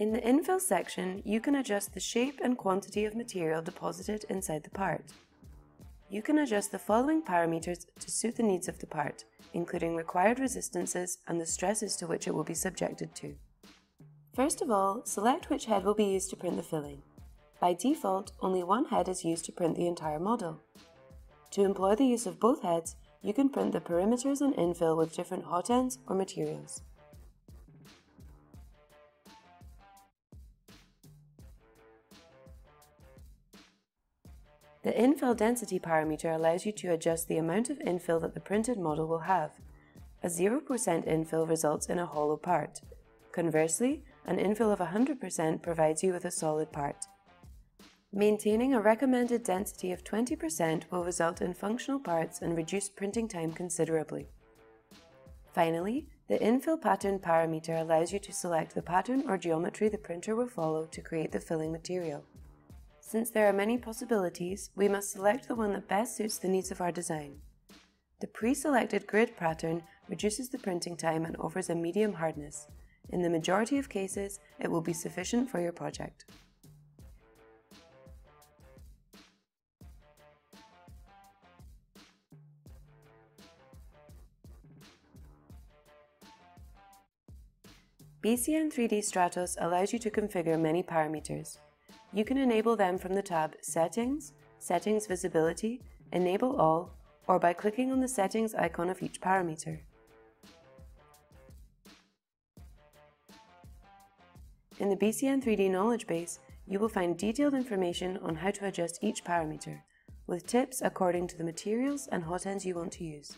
In the infill section, you can adjust the shape and quantity of material deposited inside the part. You can adjust the following parameters to suit the needs of the part, including required resistances and the stresses to which it will be subjected to. First of all, select which head will be used to print the filling. By default, only one head is used to print the entire model. To employ the use of both heads, you can print the perimeters and infill with different hot ends or materials. The infill density parameter allows you to adjust the amount of infill that the printed model will have. A 0% infill results in a hollow part. Conversely, an infill of 100% provides you with a solid part. Maintaining a recommended density of 20% will result in functional parts and reduce printing time considerably. Finally, the infill pattern parameter allows you to select the pattern or geometry the printer will follow to create the filling material. Since there are many possibilities, we must select the one that best suits the needs of our design. The pre-selected grid pattern reduces the printing time and offers a medium hardness. In the majority of cases, it will be sufficient for your project. BCN 3D Stratos allows you to configure many parameters. You can enable them from the tab Settings, Settings Visibility, Enable All, or by clicking on the settings icon of each parameter. In the BCN 3D knowledge base, you will find detailed information on how to adjust each parameter, with tips according to the materials and hot ends you want to use.